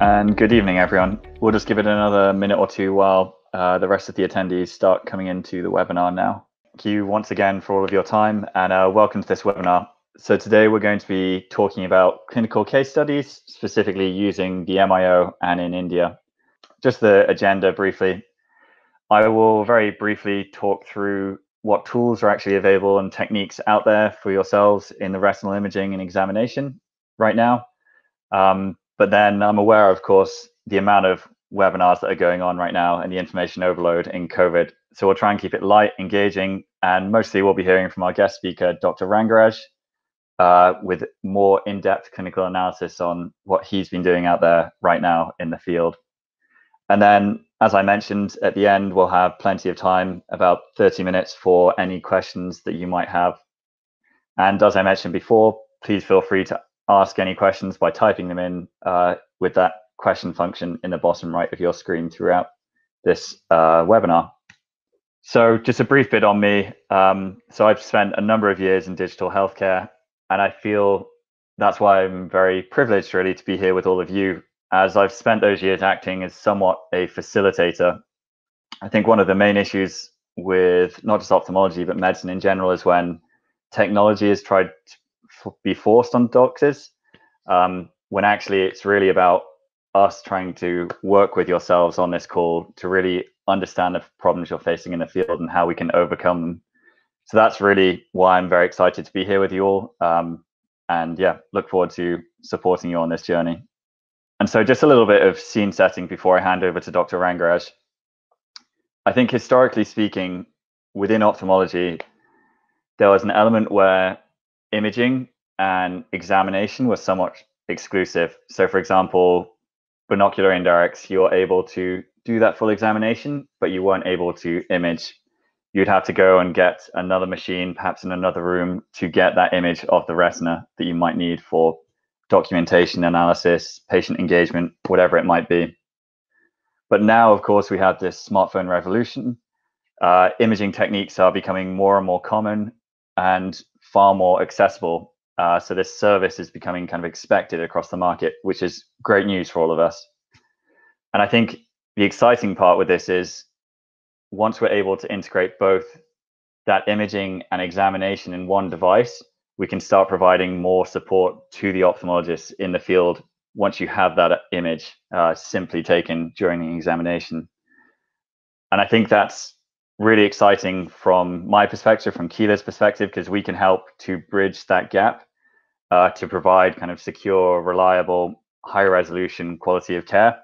and good evening, everyone. We'll just give it another minute or two while uh, the rest of the attendees start coming into the webinar now. Thank you once again for all of your time and uh, welcome to this webinar. So today we're going to be talking about clinical case studies, specifically using the MIO and in India. Just the agenda briefly. I will very briefly talk through what tools are actually available and techniques out there for yourselves in the retinal imaging and examination right now. Um, but then I'm aware, of course, the amount of webinars that are going on right now and the information overload in COVID. So we'll try and keep it light, engaging, and mostly we'll be hearing from our guest speaker, Dr. Rangaraj, uh, with more in-depth clinical analysis on what he's been doing out there right now in the field. And then, as I mentioned at the end, we'll have plenty of time, about 30 minutes for any questions that you might have. And as I mentioned before, please feel free to ask any questions by typing them in uh, with that question function in the bottom right of your screen throughout this uh, webinar. So just a brief bit on me. Um, so I've spent a number of years in digital healthcare, and I feel that's why I'm very privileged really to be here with all of you, as I've spent those years acting as somewhat a facilitator. I think one of the main issues with not just ophthalmology, but medicine in general is when technology is tried be forced on doctors um, when actually it's really about us trying to work with yourselves on this call to really understand the problems you're facing in the field and how we can overcome them. So that's really why I'm very excited to be here with you all. Um, and yeah, look forward to supporting you on this journey. And so just a little bit of scene setting before I hand over to Dr. Rangaraj. I think historically speaking, within ophthalmology, there was an element where imaging and examination was somewhat exclusive. So, for example, binocular indirects, you're able to do that full examination, but you weren't able to image. You'd have to go and get another machine, perhaps in another room, to get that image of the retina that you might need for documentation, analysis, patient engagement, whatever it might be. But now, of course, we have this smartphone revolution. Uh, imaging techniques are becoming more and more common and far more accessible uh, so this service is becoming kind of expected across the market, which is great news for all of us. And I think the exciting part with this is once we're able to integrate both that imaging and examination in one device, we can start providing more support to the ophthalmologists in the field once you have that image uh, simply taken during the examination. And I think that's really exciting from my perspective, from Keeler's perspective, because we can help to bridge that gap uh, to provide kind of secure, reliable, high resolution quality of care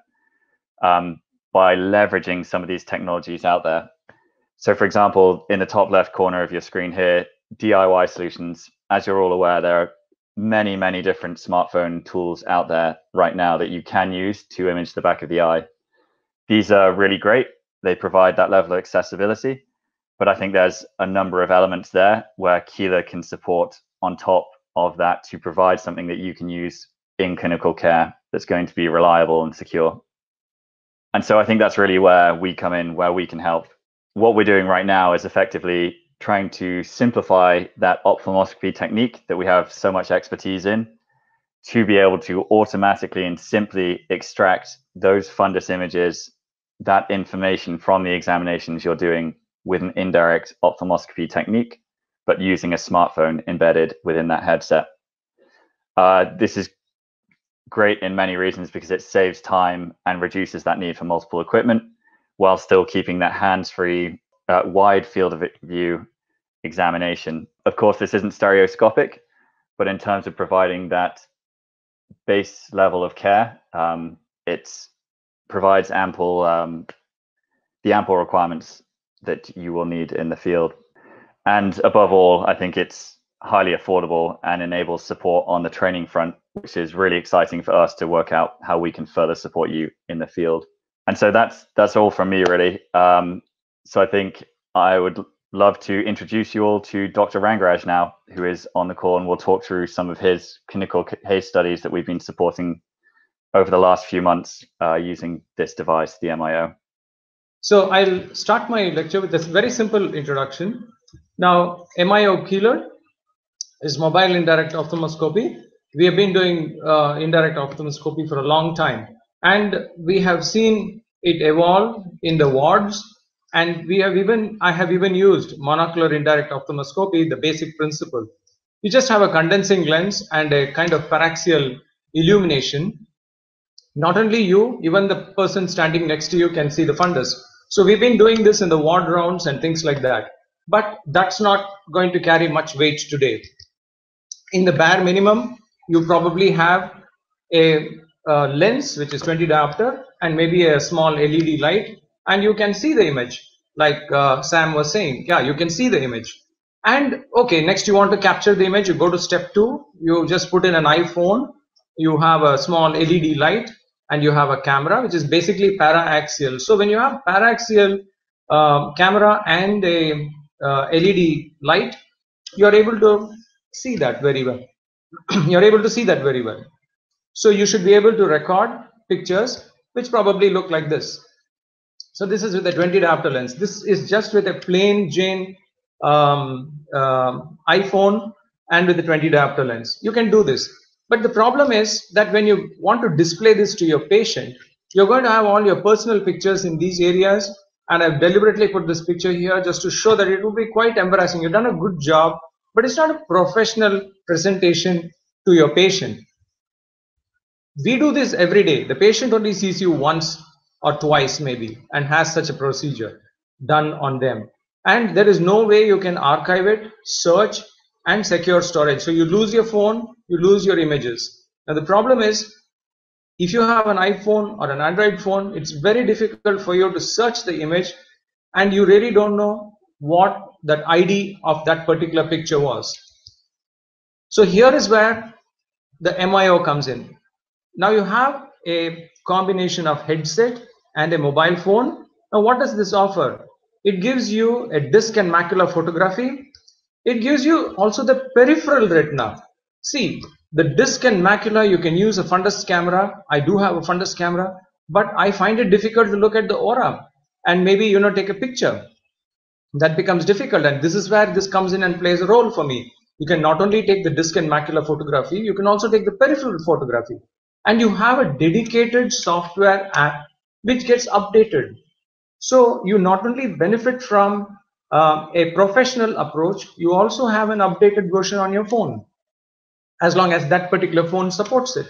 um, by leveraging some of these technologies out there. So, for example, in the top left corner of your screen here, DIY solutions. As you're all aware, there are many, many different smartphone tools out there right now that you can use to image the back of the eye. These are really great. They provide that level of accessibility, but I think there's a number of elements there where Keeler can support on top of that to provide something that you can use in clinical care that's going to be reliable and secure. And so I think that's really where we come in, where we can help. What we're doing right now is effectively trying to simplify that ophthalmoscopy technique that we have so much expertise in to be able to automatically and simply extract those fundus images, that information from the examinations you're doing with an indirect ophthalmoscopy technique but using a smartphone embedded within that headset. Uh, this is great in many reasons because it saves time and reduces that need for multiple equipment while still keeping that hands-free, uh, wide field of view examination. Of course, this isn't stereoscopic, but in terms of providing that base level of care, um, it provides ample um, the ample requirements that you will need in the field. And above all, I think it's highly affordable and enables support on the training front, which is really exciting for us to work out how we can further support you in the field. And so that's that's all from me really. Um, so I think I would love to introduce you all to Dr. Rangaraj now, who is on the call and will talk through some of his clinical case studies that we've been supporting over the last few months uh, using this device, the MIO. So I'll start my lecture with this very simple introduction. Now, MIO Keeler is mobile indirect ophthalmoscopy. We have been doing uh, indirect ophthalmoscopy for a long time. and we have seen it evolve in the wards and we have even i have even used monocular indirect ophthalmoscopy the basic principle you just have a condensing lens and a kind of paraxial illumination not only you even the person standing next to you can see the fundus so we've been doing this in the ward rounds and things like that. But that's not going to carry much weight today. In the bare minimum you probably have a, a lens which is 20 diopter and maybe a small led light and you can see the image. Like uh, sam was saying yeah you can see the image. And okay next you want to capture the image you go to step two you just put in an iphone you have a small led light and you have a camera which is basically para-axial so when you have para-axial uh, camera and a uh, led light you are able to see that very well you're able to see that very well so you should be able to record pictures which probably look like this so this is with a 20 diopter lens. This is just with a plain Jane um, uh, iPhone and with a 20 diopter lens. You can do this. But the problem is that when you want to display this to your patient, you're going to have all your personal pictures in these areas. And I've deliberately put this picture here just to show that it will be quite embarrassing. You've done a good job, but it's not a professional presentation to your patient. We do this every day. The patient only sees you once or twice maybe and has such a procedure done on them and there is no way you can archive it search and secure storage so you lose your phone you lose your images now the problem is if you have an iphone or an android phone it's very difficult for you to search the image and you really don't know what that id of that particular picture was so here is where the mio comes in now you have a combination of headset and a mobile phone. Now, what does this offer? It gives you a disk and macular photography. It gives you also the peripheral retina. See, the disk and macula, you can use a fundus camera. I do have a fundus camera, but I find it difficult to look at the ora and maybe, you know, take a picture. That becomes difficult. And this is where this comes in and plays a role for me. You can not only take the disk and macula photography, you can also take the peripheral photography. And you have a dedicated software app which gets updated. So you not only benefit from uh, a professional approach, you also have an updated version on your phone, as long as that particular phone supports it.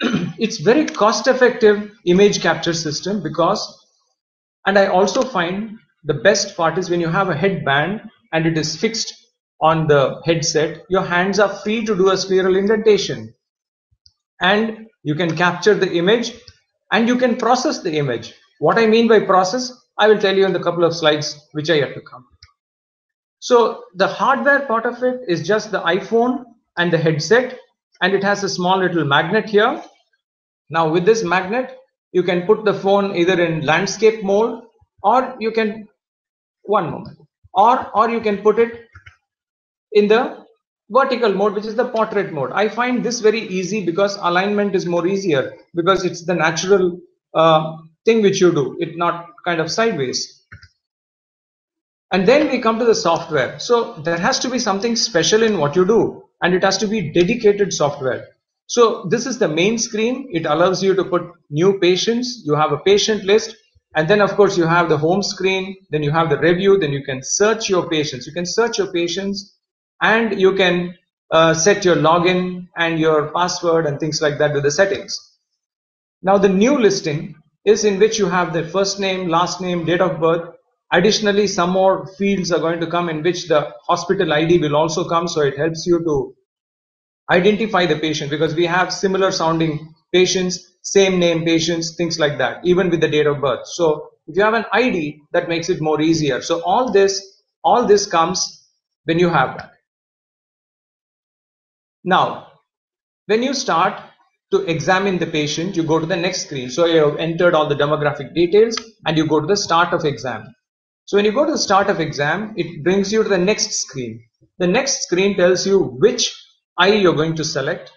it's very cost effective image capture system because, and I also find the best part is when you have a headband and it is fixed on the headset, your hands are free to do a scleral indentation. And you can capture the image and you can process the image. What I mean by process, I will tell you in the couple of slides which are yet to come. So the hardware part of it is just the iPhone and the headset and it has a small little magnet here. Now with this magnet, you can put the phone either in landscape mode or you can, one moment, or, or you can put it in the vertical mode which is the portrait mode i find this very easy because alignment is more easier because it's the natural uh, thing which you do it not kind of sideways. And then we come to the software. So there has to be something special in what you do and it has to be dedicated software. So this is the main screen. It allows you to put new patients. You have a patient list and then of course you have the home screen then you have the review then you can search your patients. You can search your patients and you can uh, set your login and your password and things like that with the settings. Now the new listing is in which you have the first name, last name, date of birth. Additionally, some more fields are going to come in which the hospital ID will also come. So it helps you to identify the patient because we have similar sounding patients, same name patients, things like that, even with the date of birth. So if you have an ID, that makes it more easier. So all this, all this comes when you have that. Now, when you start to examine the patient, you go to the next screen. So you have entered all the demographic details and you go to the start of exam. So when you go to the start of exam, it brings you to the next screen. The next screen tells you which eye you're going to select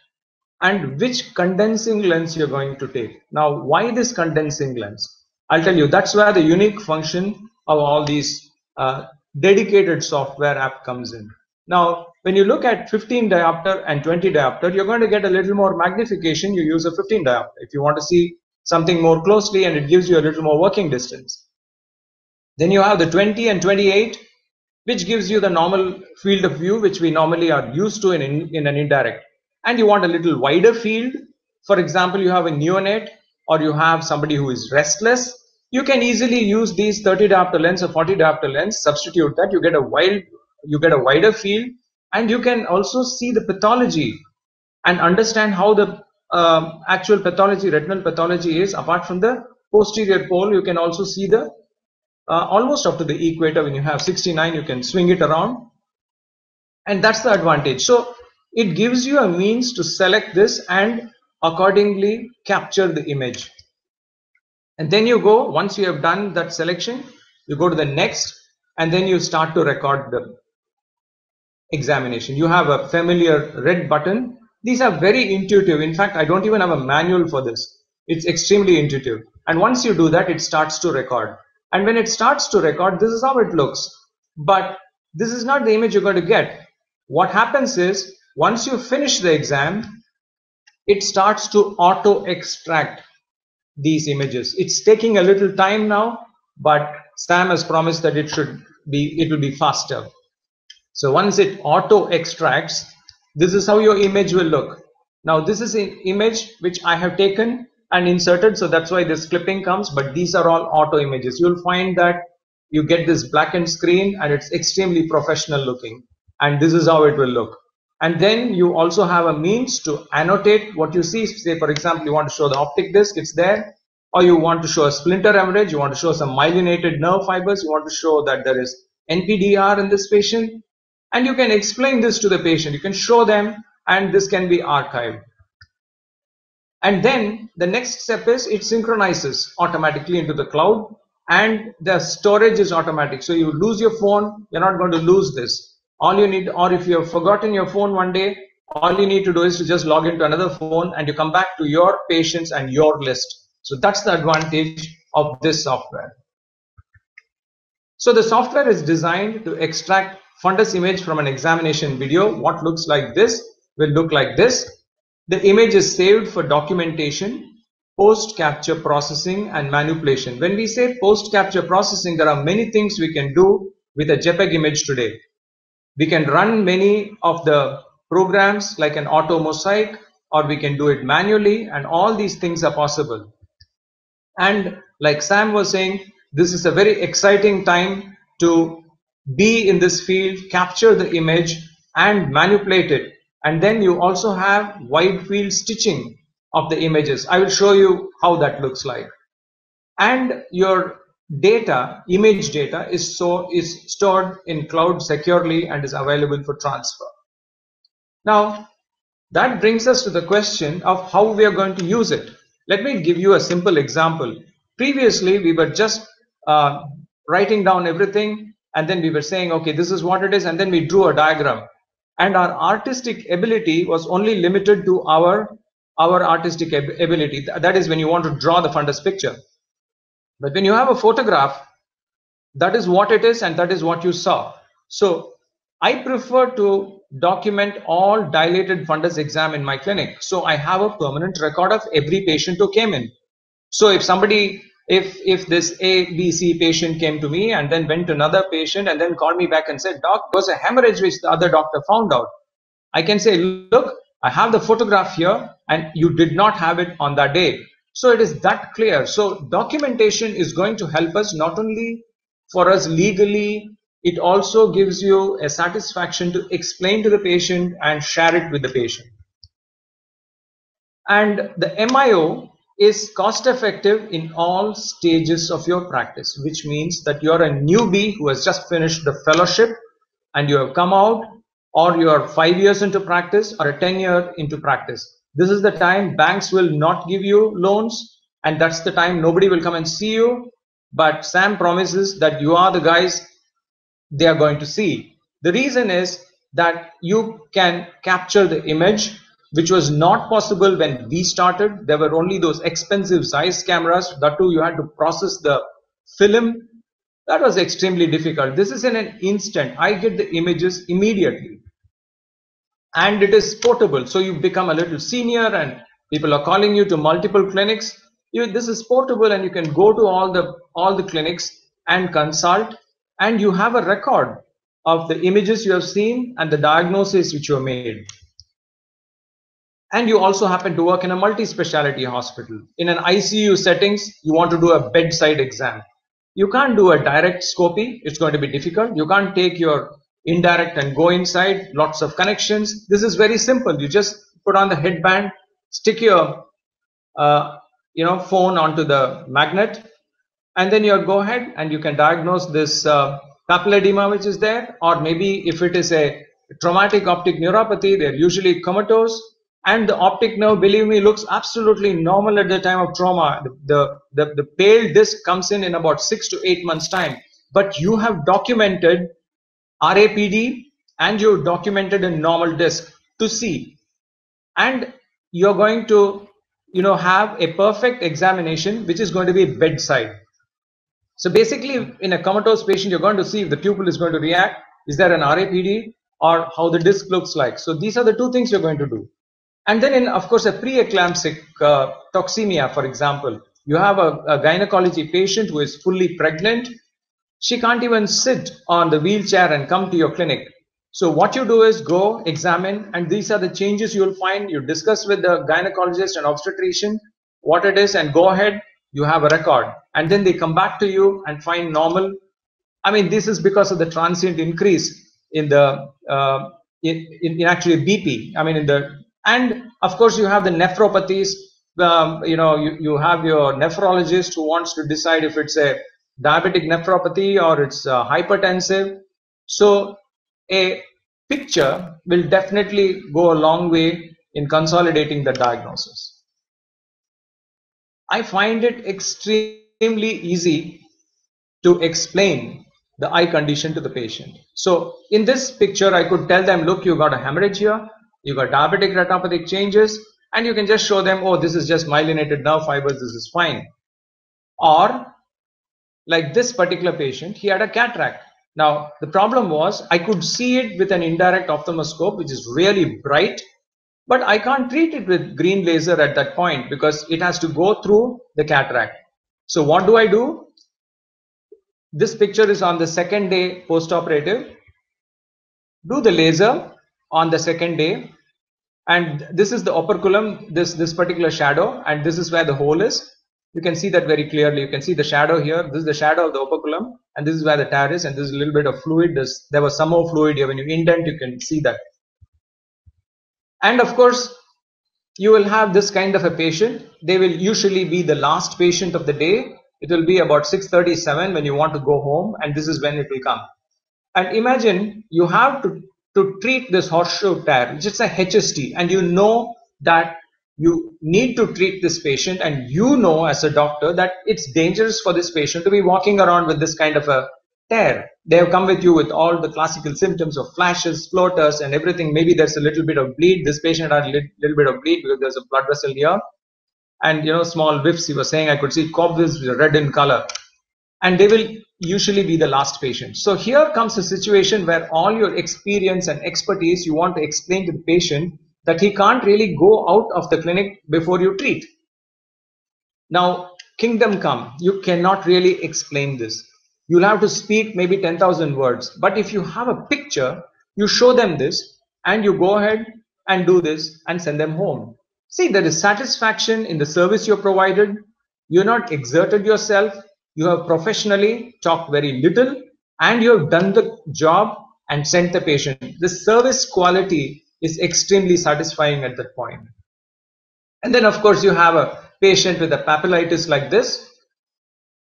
and which condensing lens you're going to take. Now, why this condensing lens? I'll tell you, that's where the unique function of all these uh, dedicated software app comes in. Now, when you look at 15 diopter and 20 diopter, you're going to get a little more magnification. You use a 15 diopter if you want to see something more closely and it gives you a little more working distance. Then you have the 20 and 28, which gives you the normal field of view, which we normally are used to in, in, in an indirect. And you want a little wider field. For example, you have a neonate or you have somebody who is restless. You can easily use these 30 diopter lens or 40 diopter lens, substitute that, you get a wide, you get a wider field, and you can also see the pathology and understand how the um, actual pathology, retinal pathology is. Apart from the posterior pole. You can also see the uh, almost up to the equator. When you have 69 you can swing it around. And that's the advantage. So it gives you a means to select this and accordingly capture the image. And then you go once you have done that selection you go to the next and then you start to record the examination you have a familiar red button these are very intuitive in fact i don't even have a manual for this it's extremely intuitive and once you do that it starts to record and when it starts to record, this is how it looks. But this is not the image you're going to get. What happens is, once you finish the exam, it starts to auto extract these images. It's taking a little time now, but Sam has promised that it should be, it will be faster. So once it auto extracts, this is how your image will look. Now this is an image which I have taken and inserted. So that's why this clipping comes, but these are all auto images. You'll find that you get this blackened screen and it's extremely professional looking. And this is how it will look. And then you also have a means to annotate what you see. Say, for example, you want to show the optic disc, it's there. Or you want to show a splinter hemorrhage, you want to show some myelinated nerve fibers, you want to show that there is NPDR in this patient. And you can explain this to the patient. You can show them and this can be archived. And then the next step is it synchronizes automatically into the cloud and the storage is automatic. So you lose your phone, you're not going to lose this. All you need, or if you have forgotten your phone one day, all you need to do is to just log into another phone and you come back to your patients and your list. So that's the advantage of this software. So the software is designed to extract fundus image from an examination video. What looks like this will look like this. The image is saved for documentation, post-capture processing and manipulation. When we say post-capture processing, there are many things we can do with a JPEG image today. We can run many of the programs like an auto mosaic or we can do it manually and all these things are possible. And like Sam was saying, this is a very exciting time to be in this field, capture the image and manipulate it and then you also have wide field stitching of the images. I will show you how that looks like. And your data, image data is so is stored in cloud securely and is available for transfer. Now, that brings us to the question of how we are going to use it. Let me give you a simple example. Previously, we were just uh, writing down everything and then we were saying, okay, this is what it is, and then we drew a diagram. And our artistic ability was only limited to our our artistic ability. That is when you want to draw the fundus picture. But when you have a photograph that is what it is and that is what you saw. So i prefer to document all dilated fundus exam in my clinic. So i have a permanent record of every patient who came in. So if somebody if if this ABC patient came to me and then went to another patient and then called me back and said, Doc, there was a hemorrhage which the other doctor found out. I can say, look, I have the photograph here and you did not have it on that day. So it is that clear. So documentation is going to help us not only for us legally, it also gives you a satisfaction to explain to the patient and share it with the patient. And the MIO is cost effective in all stages of your practice, which means that you're a newbie who has just finished the fellowship and you have come out or you're five years into practice or a 10 year into practice. This is the time banks will not give you loans and that's the time nobody will come and see you. But Sam promises that you are the guys they are going to see. The reason is that you can capture the image which was not possible when we started. There were only those expensive Zeiss cameras. That too, you had to process the film. That was extremely difficult. This is in an instant. I get the images immediately. and it is portable. So you become a little senior and people are calling you to multiple clinics. You, this is portable and you can go to all the all the clinics and consult and you have a record of the images you have seen and the diagnosis which you have made. And you also happen to work in a multi-speciality hospital. In an ICU settings, you want to do a bedside exam. You can't do a direct scopy. It's going to be difficult. You can't take your indirect and go inside, lots of connections. This is very simple. You just put on the headband, stick your uh, you know phone onto the magnet, and then you go ahead and you can diagnose this uh, papilledema which is there, or maybe if it is a traumatic optic neuropathy, they're usually comatose, and the optic nerve, believe me, looks absolutely normal at the time of trauma. The, the, the, pale disc comes in in about six to eight months time. But you have documented RAPD and you've documented a normal disc to see. And you're going to, you know, have a perfect examination, which is going to be bedside. So basically, in a comatose patient, you're going to see if the pupil is going to react. Is there an RAPD or how the disc looks like? So these are the two things you're going to do. And then in, of course, a preeclamptic uh, toxemia, for example, you have a, a gynecology patient who is fully pregnant she can't even sit on the wheelchair and come to your clinic. So what you do is go examine, and these are the changes you'll find. You discuss with the gynecologist and obstetrician what it is, and go ahead. You have a record, and then they come back to you and find normal. I mean, this is because of the transient increase in the uh, in, in actually BP. I mean, in the and of course you have the nephropathies. Um, you know, you, you have your nephrologist who wants to decide if it's a diabetic nephropathy or it's uh, hypertensive. So a picture will definitely go a long way in consolidating the diagnosis. I find it extremely easy to explain the eye condition to the patient. So in this picture, I could tell them, look, you got a hemorrhage here, you got diabetic retinopathic changes, and you can just show them, oh, this is just myelinated nerve fibers, this is fine. Or like this particular patient, he had a cataract. Now, the problem was I could see it with an indirect ophthalmoscope, which is really bright, but I can't treat it with green laser at that point because it has to go through the cataract. So what do I do? This picture is on the second day post-operative. Do the laser on the second day. And this is the operculum, this, this particular shadow, and this is where the hole is you can see that very clearly. You can see the shadow here. This is the shadow of the operculum, and this is where the tear is, and this is a little bit of fluid. There's, there was some more fluid here. When you indent, you can see that. And of course, you will have this kind of a patient. They will usually be the last patient of the day. It will be about 6:37 when you want to go home, and this is when it will come. And imagine you have to to treat this horseshoe tear, which is a HST, and you know that you need to treat this patient and you know as a doctor that it's dangerous for this patient to be walking around with this kind of a tear. They have come with you with all the classical symptoms of flashes floaters and everything. Maybe there's a little bit of bleed. This patient had a little bit of bleed because there's a blood vessel here. And you know small whiffs he was saying i could see cobwebs red in color. And they will usually be the last patient so here comes a situation where all your experience and expertise you want to explain to the patient that he can't really go out of the clinic before you treat. Now, kingdom come, you cannot really explain this. You'll have to speak maybe 10,000 words. But if you have a picture, you show them this and you go ahead and do this and send them home. See, there is satisfaction in the service you're provided. You're not exerted yourself. You have professionally talked very little and you have done the job and sent the patient. The service quality is extremely satisfying at that point. And then, of course, you have a patient with a papillitis like this.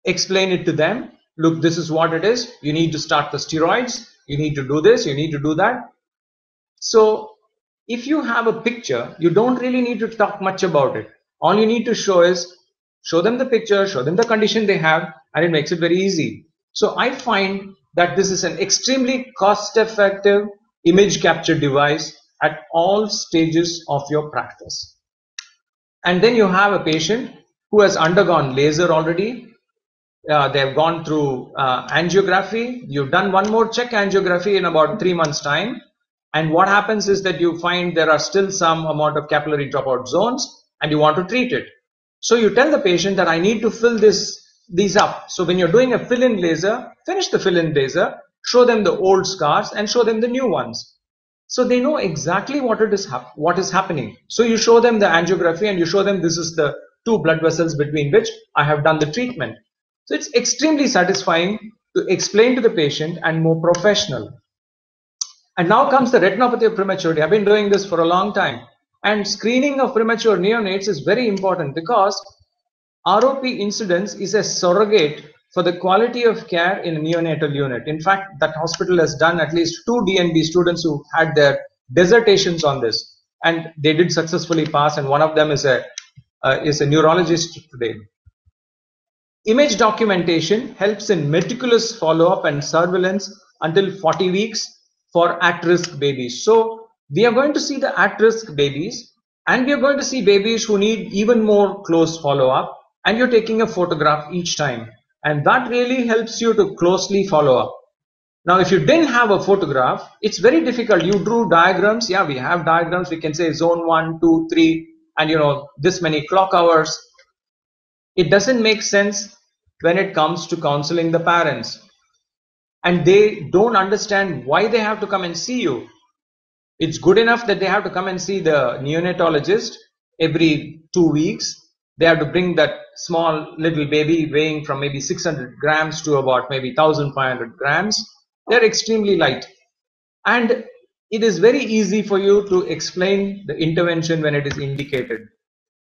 Explain it to them. Look, this is what it is. You need to start the steroids. You need to do this. You need to do that. So, if you have a picture, you don't really need to talk much about it. All you need to show is show them the picture, show them the condition they have, and it makes it very easy. So, I find that this is an extremely cost effective image capture device at all stages of your practice. And then you have a patient who has undergone laser already. Uh, they have gone through uh, angiography. You've done one more check angiography in about three months' time. And what happens is that you find there are still some amount of capillary dropout zones and you want to treat it. So you tell the patient that I need to fill this these up. So when you're doing a fill-in laser, finish the fill-in laser, show them the old scars and show them the new ones. So they know exactly what it is what is happening. So you show them the angiography and you show them this is the two blood vessels between which I have done the treatment. So it's extremely satisfying to explain to the patient and more professional. And now comes the retinopathy of prematurity. I've been doing this for a long time. And screening of premature neonates is very important because ROP incidence is a surrogate for the quality of care in a neonatal unit. In fact, that hospital has done at least two DNB students who had their dissertations on this, and they did successfully pass. And one of them is a uh, is a neurologist today. Image documentation helps in meticulous follow-up and surveillance until 40 weeks for at-risk babies. So we are going to see the at-risk babies, and we are going to see babies who need even more close follow-up, and you're taking a photograph each time and that really helps you to closely follow up. Now, if you didn't have a photograph, it's very difficult. You drew diagrams. Yeah, we have diagrams. We can say zone one, two, three, and you know, this many clock hours. It doesn't make sense when it comes to counseling the parents. And they don't understand why they have to come and see you. It's good enough that they have to come and see the neonatologist every two weeks. They have to bring that small little baby weighing from maybe 600 grams to about maybe 1500 grams. They're extremely light. And it is very easy for you to explain the intervention when it is indicated.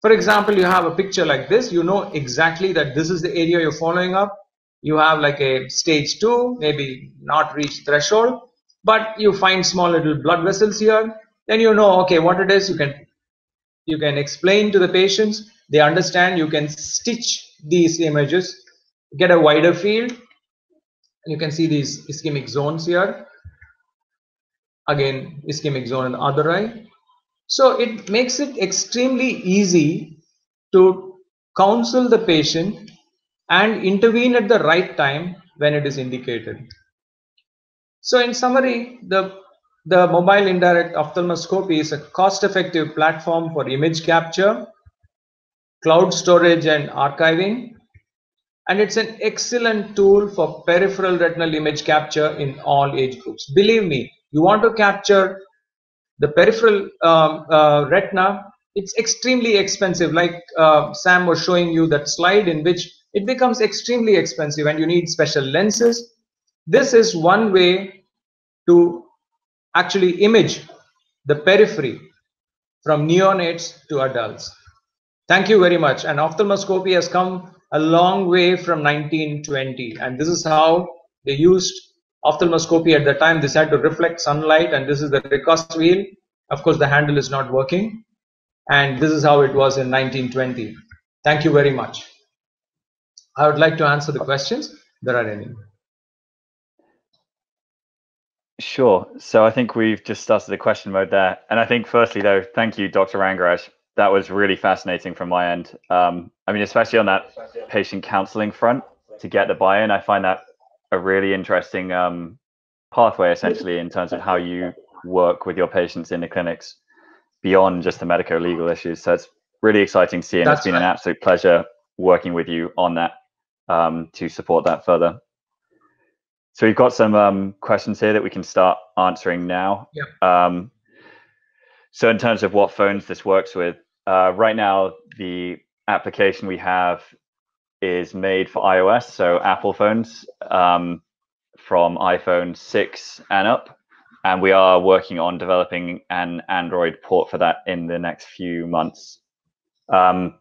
For example you have a picture like this. You know exactly that this is the area you're following up. You have like a stage 2 maybe not reached threshold but you find small little blood vessels here. Then you know okay what it is you can you can explain to the patients. They understand you can stitch these images. Get a wider field. You can see these ischemic zones here. Again ischemic zone in the other eye. So it makes it extremely easy to counsel the patient and intervene at the right time when it is indicated so in summary the the mobile indirect ophthalmoscopy is a cost-effective platform for image capture cloud storage and archiving. And it's an excellent tool for peripheral retinal image capture in all age groups. Believe me, you want to capture the peripheral um, uh, retina, it's extremely expensive. Like uh, Sam was showing you that slide in which it becomes extremely expensive and you need special lenses. This is one way to actually image the periphery from neonates to adults. Thank you very much. And ophthalmoscopy has come a long way from 1920. And this is how they used ophthalmoscopy at the time. This had to reflect sunlight. And this is the Rekoss wheel. Of course, the handle is not working. And this is how it was in 1920. Thank you very much. I would like to answer the questions. There are any. Sure. So I think we've just started the question mode there. And I think firstly, though, thank you, Dr. Rangaraj, that was really fascinating from my end. Um, I mean, especially on that patient counseling front to get the buy-in, I find that a really interesting um, pathway, essentially, in terms of how you work with your patients in the clinics beyond just the medico-legal issues. So it's really exciting to see, and That's it's been right. an absolute pleasure working with you on that um, to support that further. So we've got some um, questions here that we can start answering now. Yeah. Um, so in terms of what phones this works with, uh, right now, the application we have is made for iOS, so Apple phones um, from iPhone 6 and up. And we are working on developing an Android port for that in the next few months. Um,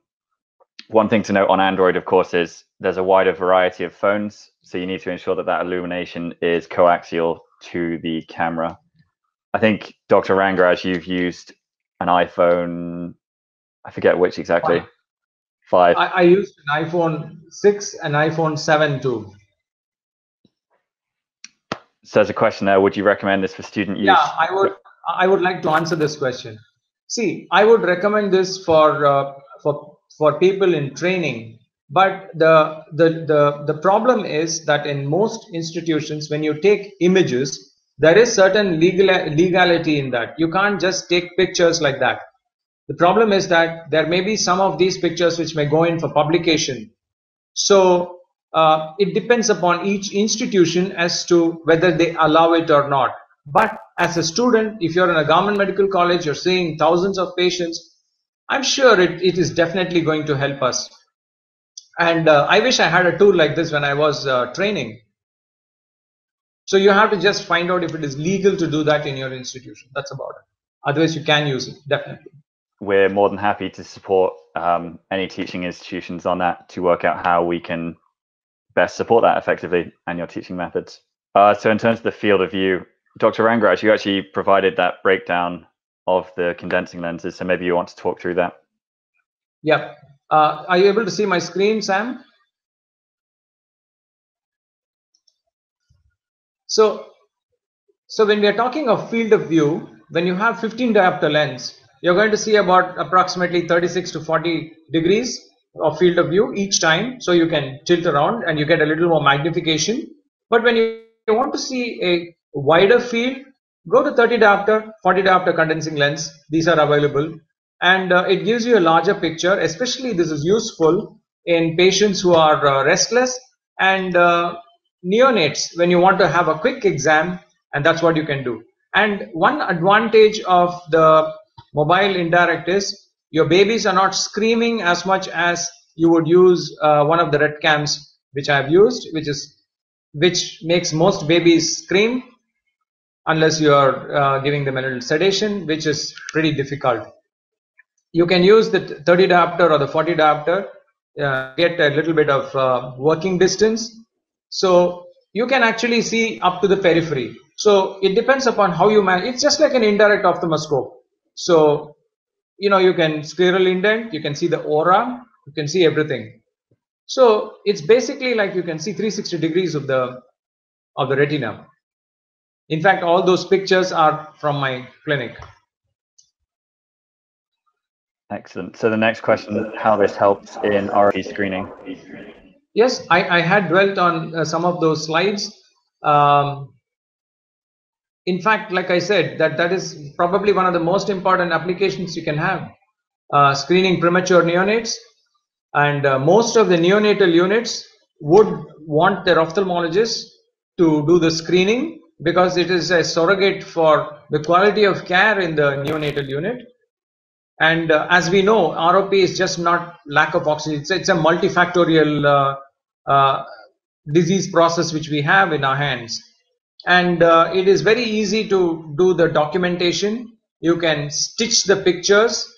one thing to note on Android, of course, is there's a wider variety of phones. So you need to ensure that that illumination is coaxial to the camera. I think, Dr. Rangaraj, you've used an iPhone I forget which exactly. Five. I, I used an iPhone 6 and iPhone 7 too. So there's a question there. Would you recommend this for student use? Yeah, I would. I would like to answer this question. See, I would recommend this for uh, for for people in training. But the, the the the problem is that in most institutions, when you take images, there is certain legal legality in that. You can't just take pictures like that. The problem is that there may be some of these pictures which may go in for publication. So uh, it depends upon each institution as to whether they allow it or not. But as a student, if you're in a government medical college, you're seeing thousands of patients, I'm sure it, it is definitely going to help us. And uh, I wish I had a tool like this when I was uh, training. So you have to just find out if it is legal to do that in your institution. That's about it. Otherwise, you can use it, definitely. We're more than happy to support um, any teaching institutions on that to work out how we can best support that effectively and your teaching methods. Uh, so in terms of the field of view, Dr. Rangaraj, you actually provided that breakdown of the condensing lenses. So maybe you want to talk through that. Yeah. Uh, are you able to see my screen, Sam? So, so when we are talking of field of view, when you have 15 diopter lens, you're going to see about approximately 36 to 40 degrees of field of view each time. So you can tilt around and you get a little more magnification. But when you want to see a wider field, go to 30 diopter, 40 diopter condensing lens. These are available. And uh, it gives you a larger picture. Especially this is useful in patients who are uh, restless and uh, neonates when you want to have a quick exam and that's what you can do. And one advantage of the mobile indirect is your babies are not screaming as much as you would use uh, one of the RetCams which I have used, which is which makes most babies scream unless you are uh, giving them a little sedation, which is pretty difficult. You can use the 30 diopter or the 40 diopter, uh, get a little bit of uh, working distance. So you can actually see up to the periphery. So it depends upon how you manage. It's just like an indirect ophthalmoscope. So, you know, you can scleral indent, you can see the ora, you can see everything. So it's basically like you can see 360 degrees of the of the retina. In fact, all those pictures are from my clinic. Excellent. So the next question, how this helps in ROP screening. Yes, I, I had dwelt on uh, some of those slides. Um, in fact, like I said, that that is probably one of the most important applications you can have. Uh, screening premature neonates, and uh, most of the neonatal units would want their ophthalmologist to do the screening because it is a surrogate for the quality of care in the neonatal unit. And uh, as we know, ROP is just not lack of oxygen. It's, it's a multifactorial uh, uh, disease process which we have in our hands. And uh, it is very easy to do the documentation. You can stitch the pictures.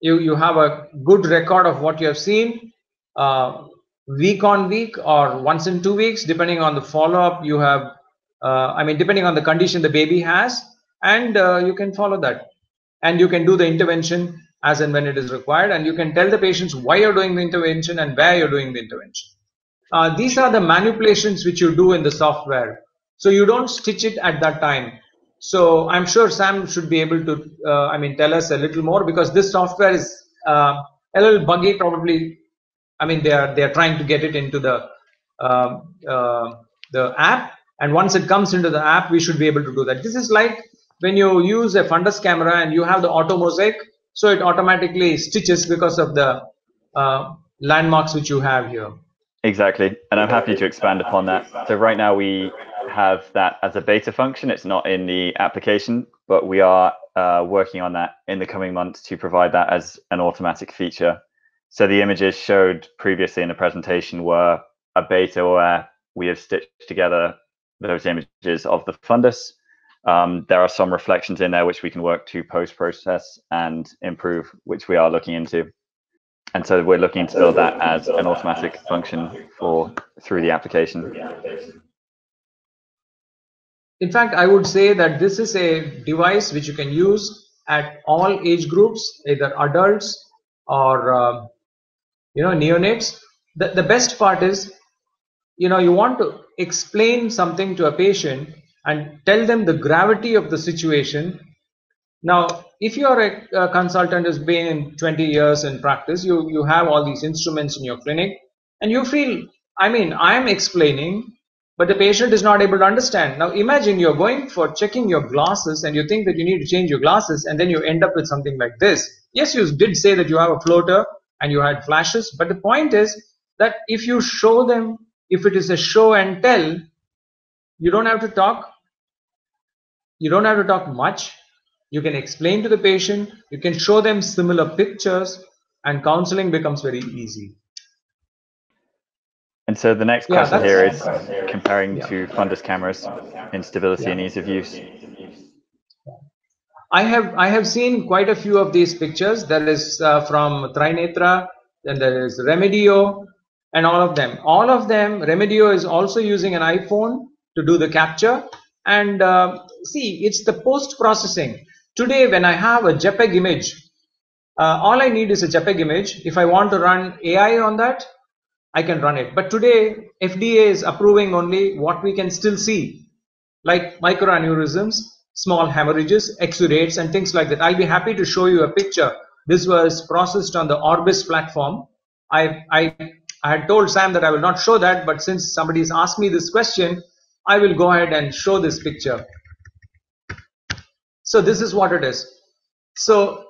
You, you have a good record of what you have seen. Uh, week on week or once in two weeks, depending on the follow-up you have I mean, depending on the condition the baby has, and uh, you can follow that. And you can do the intervention as and when it is required, and you can tell the patients why you're doing the intervention and where you're doing the intervention. Uh, these are the manipulations which you do in the software. So you don't stitch it at that time. So I'm sure Sam should be able to, uh, I mean, tell us a little more because this software is uh, a little buggy. Probably, I mean, they are they are trying to get it into the um, uh, the app, and once it comes into the app, we should be able to do that. This is like when you use a fundus camera and you have the auto mosaic, so it automatically stitches because of the uh, landmarks which you have here. Exactly, and I'm happy to expand upon that. So right now we have that as a beta function. It's not in the application, but we are uh, working on that in the coming months to provide that as an automatic feature. So the images showed previously in the presentation were a beta where we have stitched together those images of the fundus. Um, there are some reflections in there which we can work to post process and improve, which we are looking into. And so we're looking to build that as an automatic function for through the application. In fact, I would say that this is a device which you can use at all age groups, either adults or uh, you know neonates. The, the best part is you know you want to explain something to a patient and tell them the gravity of the situation now if you are a, a, consultant who's been in 20 years in practice you you have all these instruments in your clinic and you feel i mean i'm explaining but the patient is not able to understand. Now imagine you're going for checking your glasses and you think that you need to change your glasses and then you end up with something like this. Yes, you did say that you have a floater and you had flashes, but the point is that if you show them, if it is a show and tell, you don't have to talk. You don't have to talk much. You can explain to the patient, you can show them similar pictures, and counseling becomes very easy. And so the next Yeah, question here is comparing Yeah. to fundus cameras in stability and ease of use. I have I have seen quite a few of these pictures. There is uh, from Trinetra, and there is Remedio, and all of them. All of them, Remedio is also using an iPhone to do the capture. And uh, see, it's the post processing. Today, when I have a JPEG image, uh, all I need is a JPEG image. If I want to run AI on that, I can run it. But today, FDA is approving only what we can still see like microaneurysms, small hemorrhages, exudates, and things like that. I'll be happy to show you a picture. This was processed on the Orbis platform. I, I, I had told Sam that I will not show that, but since somebody has asked me this question, I will go ahead and show this picture. So this is what it is. So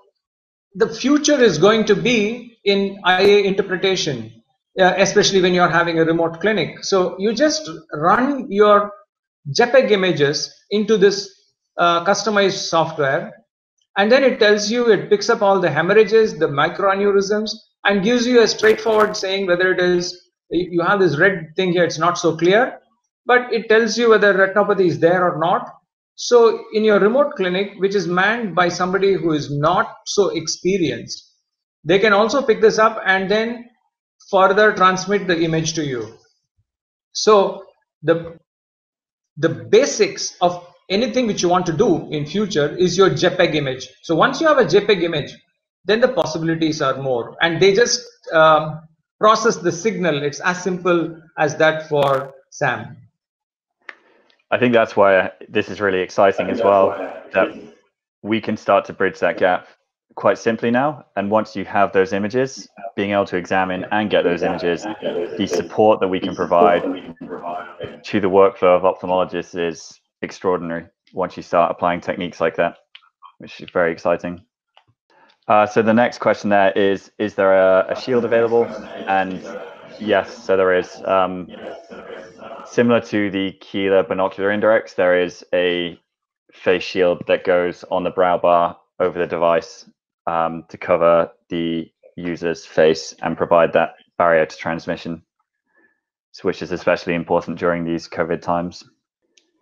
the future is going to be in IA interpretation, uh, especially when you're having a remote clinic. So you just run your JPEG images into this uh, customized software, and then it tells you, it picks up all the hemorrhages, the microaneurysms, and gives you a straightforward saying whether it is, you have this red thing here, it's not so clear, but it tells you whether retinopathy is there or not. So in your remote clinic, which is manned by somebody who is not so experienced, they can also pick this up and then further transmit the image to you. So the the basics of anything which you want to do in future is your JPEG image. So once you have a JPEG image, then the possibilities are more, and they just um, process the signal. It's as simple as that for Sam. I think that's why this is really exciting as well, that we can start to bridge that gap quite simply now. And once you have those images, being able to examine and get those images, the support that we can provide to the workflow of ophthalmologists is extraordinary once you start applying techniques like that, which is very exciting. Uh, so the next question there is, is there a, a shield available? And yes, so there is. Um, similar to the Keeler binocular indirects, there is a face shield that goes on the brow bar over the device um, to cover the user's face and provide that barrier to transmission, so which is especially important during these COVID times.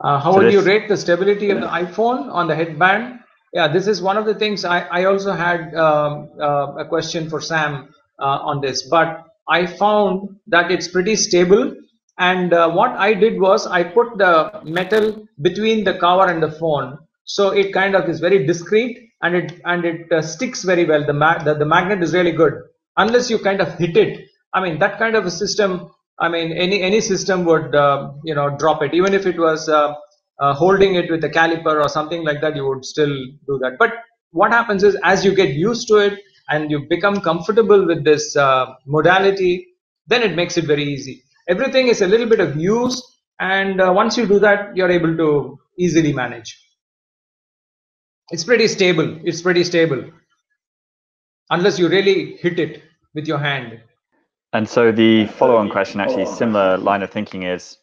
Uh, how So would you rate the stability of the iPhone on the headband? Yeah, this is one of the things I, I also had um, uh, a question for Sam uh, on this, but I found that it's pretty stable. And uh, what I did was I put the metal between the cover and the phone, so it kind of is very discreet and it and it uh, sticks very well. The, ma- the the magnet is really good, unless you kind of hit it. I mean that kind of a system. I mean any any system would uh, you know drop it, even if it was uh, holding it with a caliper or something like that. You would still do that. But what happens is as you get used to it and you become comfortable with this uh, modality, then it makes it very easy. Everything is a little bit of use, and uh, once you do that, you're able to easily manage. It's pretty stable. It's pretty stable. Unless you really hit it with your hand. And so the follow-on question, actually similar line of thinking is,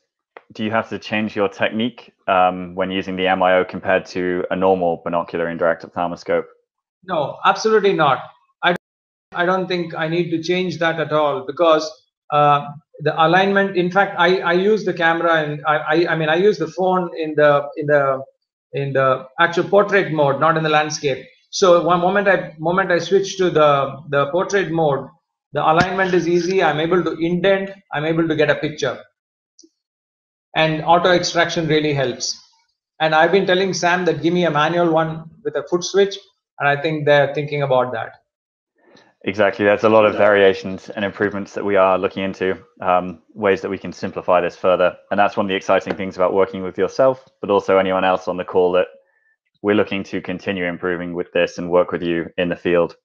do you have to change your technique um, when using the MIO compared to a normal binocular indirect ophthalmoscope? No, absolutely not. I, I don't think I need to change that at all because uh, the alignment. In fact, I, I use the camera and I, I I mean I use the phone in the in the in the actual portrait mode, not in the landscape. So one moment I moment I switch to the the portrait mode, the alignment is easy. I'm able to indent. I'm able to get a picture. And auto extraction really helps. And I've been telling Sam that give me a manual one with a foot switch, and I think they're thinking about that. Exactly. There's a lot of variations and improvements that we are looking into, um, ways that we can simplify this further. And that's one of the exciting things about working with yourself, but also anyone else on the call that we're looking to continue improving with this and work with you in the field.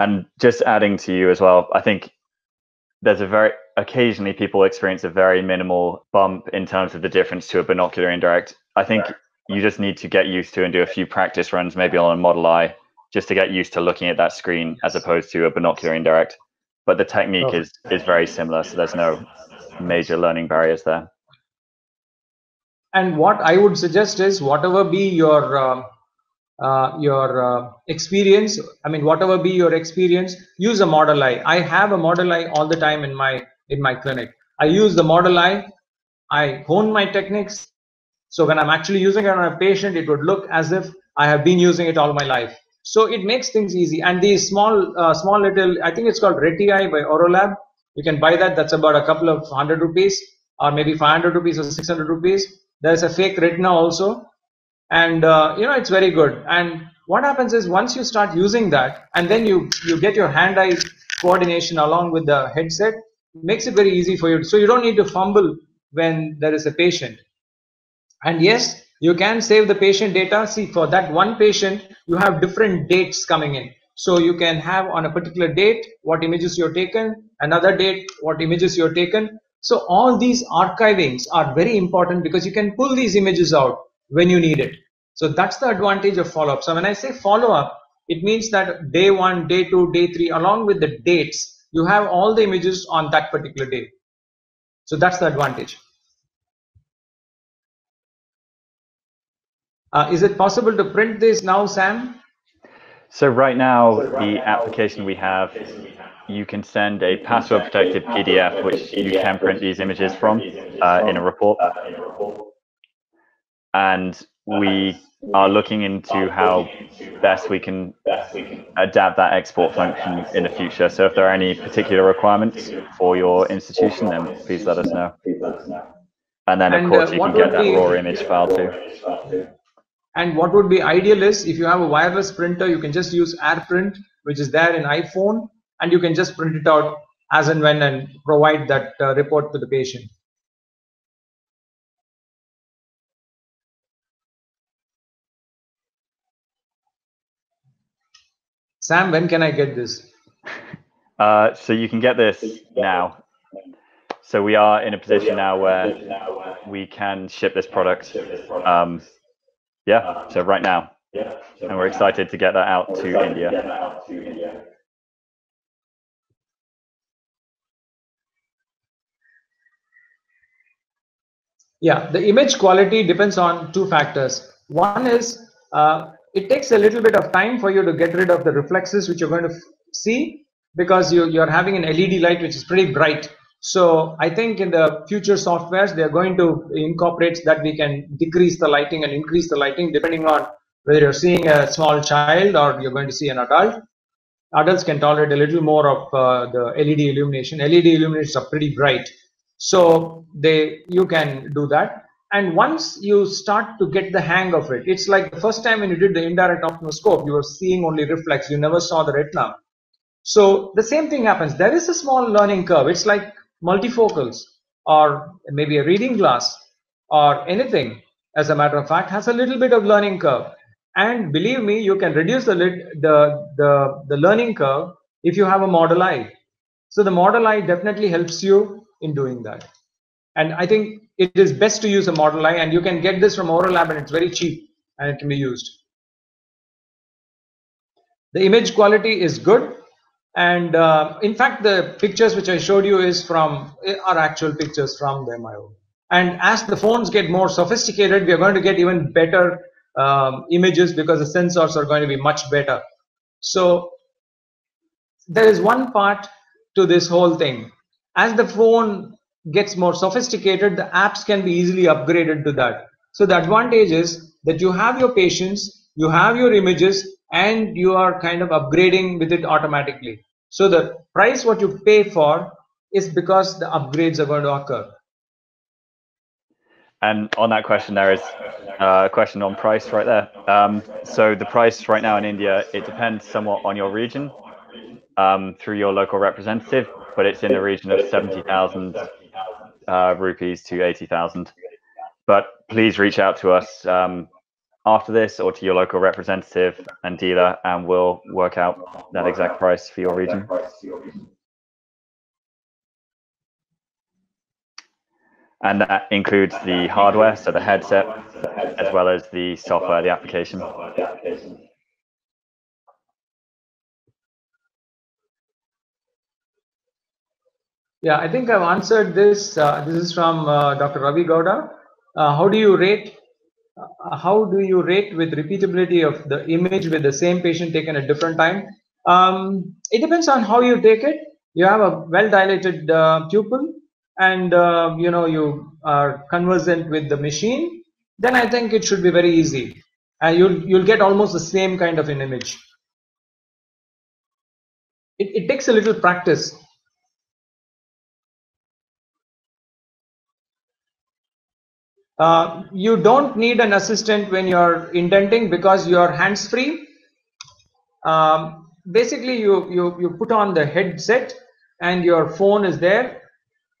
And just adding to you as well, I think there's a very occasionally people experience a very minimal bump in terms of the difference to a binocular indirect. I think you just need to get used to and do a few practice runs, maybe on a Model eye, just to get used to looking at that screen as opposed to a binocular indirect. But the technique oh. is is very similar, so there's no major learning barriers there. And what I would suggest is whatever be your uh, uh, your uh, experience, I mean whatever be your experience, use a model eye. I have a model eye all the time in my in my clinic. I use the model eye. I hone my techniques. So when I'm actually using it on a patient, it would look as if I have been using it all my life. So it makes things easy. And these small, uh, small little, I think it's called RetiEye by Aurolab. You can buy that. That's about a couple of hundred rupees or maybe 500 rupees or 600 rupees. There's a fake retina also. And, uh, you know, it's very good. And what happens is once you start using that and then you, you get your hand-eye coordination along with the headset, makes it very easy for you. So you don't need to fumble when there is a patient. And yes, you can save the patient data. See, for that one patient, you have different dates coming in. So you can have on a particular date what images you're taken, another date what images you're taken. So all these archivings are very important because you can pull these images out when you need it. So that's the advantage of follow-up. So when I say follow-up, it means that day one, day two, day three, along with the dates, you have all the images on that particular day. So that's the advantage. Uh, is it possible to print this now, Sam? So right now, the application we have, you can send a password protected PDF, which you can print these images from uh, in a report. And we are looking into how best we can adapt that export function in the future. So if there are any particular requirements for your institution, then please let us know. And then, of and, course, uh, you can get that raw image file too. And what would be ideal is if you have a wireless printer, you can just use AirPrint, which is there in iPhone, and you can just print it out as and when and provide that uh, report to the patient. Sam, when can I get this? Uh, so you can get this now. So we are in a position now where we can ship this product. Um, yeah, so right now. Yeah. and we're excited to get that out to India. Yeah, the image quality depends on two factors. One is uh, it takes a little bit of time for you to get rid of the reflexes which you're going to see because you, you're having an LED light which is pretty bright. So I think in the future softwares, they're going to incorporate that we can decrease the lighting and increase the lighting depending on whether you're seeing a small child or you're going to see an adult. Adults can tolerate a little more of uh, the LED illumination. LED illuminations are pretty bright. So they you can do that. And once you start to get the hang of it, it's like the first time when you did the indirect ophthalmoscope, you were seeing only reflex. You never saw the retina. So the same thing happens. There is a small learning curve. It's like multifocals or maybe a reading glass or anything as a matter of fact has a little bit of learning curve and believe me you can reduce the the the, the learning curve if you have a model eye so the model eye definitely helps you in doing that and i think it is best to use a model eye and you can get this from Aurolab and it's very cheap and it can be used the image quality is good and uh, in fact, the pictures which I showed you is from are actual pictures from the MIO. And as the phones get more sophisticated, we are going to get even better um, images because the sensors are going to be much better. So there is one part to this whole thing. As the phone gets more sophisticated, the apps can be easily upgraded to that. So the advantage is that you have your patients, you have your images, and you are kind of upgrading with it automatically. So the price what you pay for is because the upgrades are going to occur. And on that question, there is a question on price right there. Um, so the price right now in India, it depends somewhat on your region um, through your local representative, but it's in the region of 70,000 uh, rupees to 80,000. But please reach out to us um, after this or to your local representative and dealer, and we'll work out that exact price for your region. And that includes the hardware, so the headset, as well as the software, the application. Yeah, I think I've answered this. Uh, this is from uh, Dr. Ravi Gowda. Uh, how do you rate? Uh, how do you rate with repeatability of the image with the same patient taken at different time? Um, it depends on how you take it. You have a well dilated uh, pupil, and uh, you know you are conversant with the machine. Then I think it should be very easy, and you'll you'll get almost the same kind of an image. It, it takes a little practice Uh, you don't need an assistant when you're indenting because you're hands free. Um, basically, you, you, you put on the headset and your phone is there.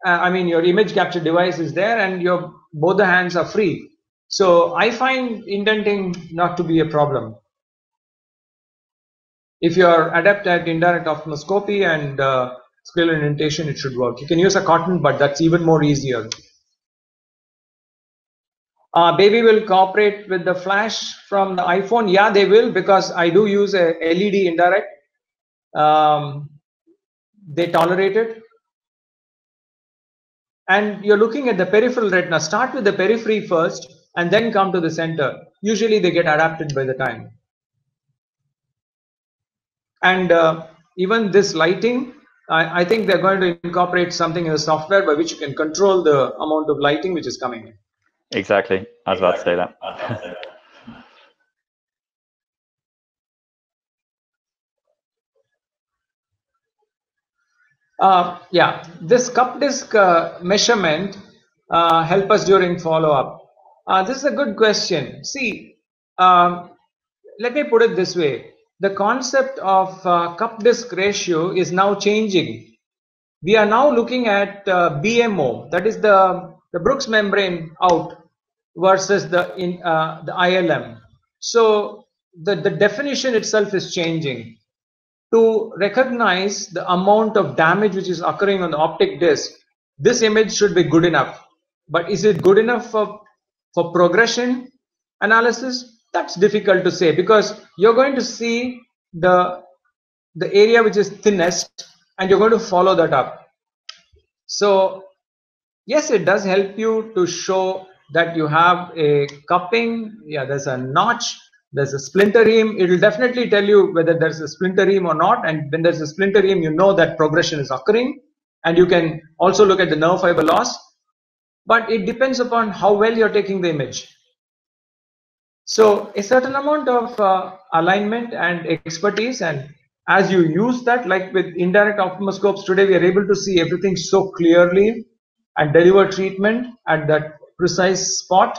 Uh, I mean, your image capture device is there and your both the hands are free. So I find indenting not to be a problem. If you're adept at indirect ophthalmoscopy and uh, scleral indentation, it should work. You can use a cotton, but that's even more easier. Uh, baby will cooperate with the flash from the iPhone. Yeah, they will because I do use a LED indirect. Um, they tolerate it. And you're looking at the peripheral retina. Start with the periphery first and then come to the center. Usually they get adapted by the time. And uh, even this lighting, I, I think they're going to incorporate something in the software by which you can control the amount of lighting which is coming in. Exactly. I was about to say that. Uh, yeah, this cup disc uh, measurement uh, help us during follow-up. Uh, this is a good question. See, um, let me put it this way. The concept of uh, cup disc ratio is now changing. We are now looking at uh, BMO, that is the, the Bruch's membrane out versus the in uh, the ILM. So the, the definition itself is changing. To recognize the amount of damage which is occurring on the optic disc, this image should be good enough. But is it good enough for, for progression analysis? That's difficult to say because you're going to see the, the area which is thinnest and you're going to follow that up. So yes, it does help you to show that you have a cupping, yeah, there's a notch, there's a splinterism. It will definitely tell you whether there's a splinterism or not. And when there's a splinterism, you know that progression is occurring. And you can also look at the nerve fiber loss. But it depends upon how well you're taking the image. So a certain amount of uh, alignment and expertise and as you use that, like with indirect ophthalmoscopes today, we are able to see everything so clearly and deliver treatment at that precise spot.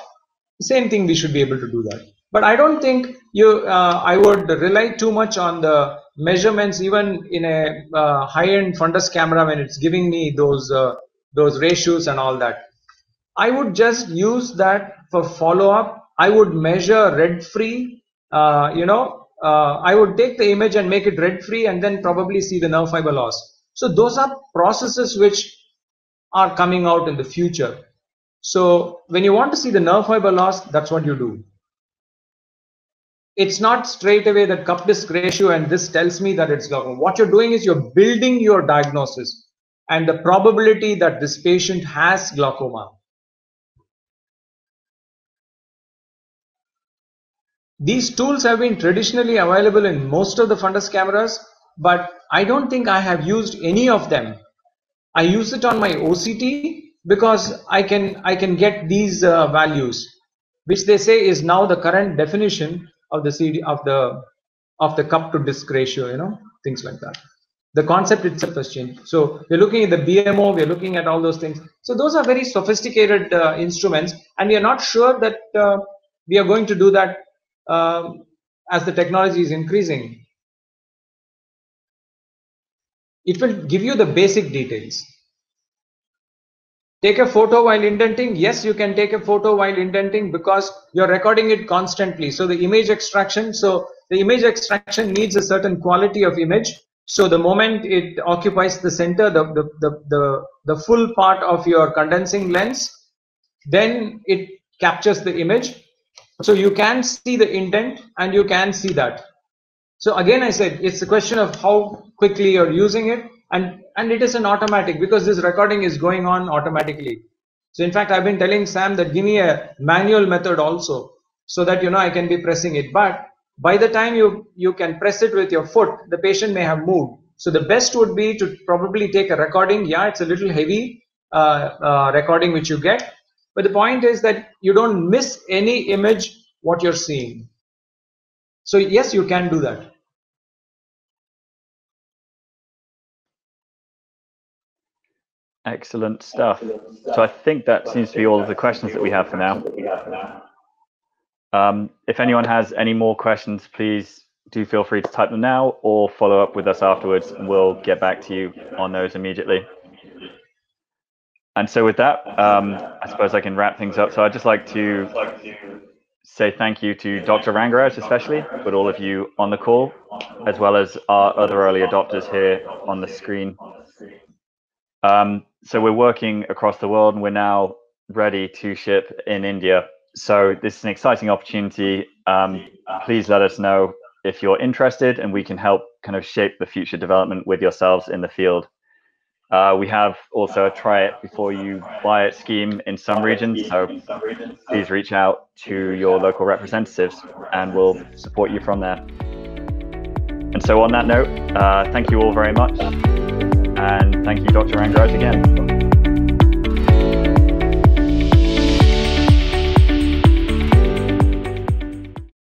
Same thing, we should be able to do that. But I don't think you. Uh, I would rely too much on the measurements, even in a uh, high-end fundus camera when it's giving me those uh, those ratios and all that. I would just use that for follow-up. I would measure red-free. Uh, you know, uh, I would take the image and make it red-free, and then probably see the nerve fiber loss. So those are processes which are coming out in the future. So when you want to see the nerve fiber loss, that's what you do. It's not straight away that cup disc ratio and this tells me that it's glaucoma. What you're doing is you're building your diagnosis and the probability that this patient has glaucoma. These tools have been traditionally available in most of the fundus cameras, but I don't think I have used any of them. I use it on my OCT because I can I can get these uh, values, which they say is now the current definition of the CD of the of the cup to disc ratio. You know things like that. The concept itself has changed. So we're looking at the BMO, we're looking at all those things. So those are very sophisticated uh, instruments, and we are not sure that uh, we are going to do that um, as the technology is increasing. It will give you the basic details Take a photo while indenting. Yes, you can take a photo while indenting because you're recording it constantly. So the image extraction, so the image extraction needs a certain quality of image. So the moment it occupies the center, the, the, the, the, the full part of your condensing lens, then it captures the image. So you can see the indent and you can see that. So again, I said it's a question of how quickly you're using it, and and it is an automatic because this recording is going on automatically. So in fact, I've been telling Sam that give me a manual method also, so that you know I can be pressing it. But by the time you you can press it with your foot, the patient may have moved. So the best would be to probably take a recording. Yeah, it's a little heavy uh, uh, recording which you get, but the point is that you don't miss any image what you're seeing. So yes, you can do that. Excellent stuff. So I think that seems to be all of the questions that we have for now. Um, if anyone has any more questions, please do feel free to type them now or follow up with us afterwards and we'll get back to you on those immediately. And so with that, um, I suppose I can wrap things up. So I'd just like to say thank you to Dr. Rangaraj especially, but all of you on the call, as well as our other early adopters here on the screen. Um, so we're working across the world and we're now ready to ship in India. So this is an exciting opportunity. Um, please let us know if you're interested and we can help kind of shape the future development with yourselves in the field. Uh, we have also a try it before you buy it scheme in some regions. So please reach out to your local representatives and we'll support you from there. And so on that note, uh, thank you all very much. And thank you, Dr. Rangaraj, again.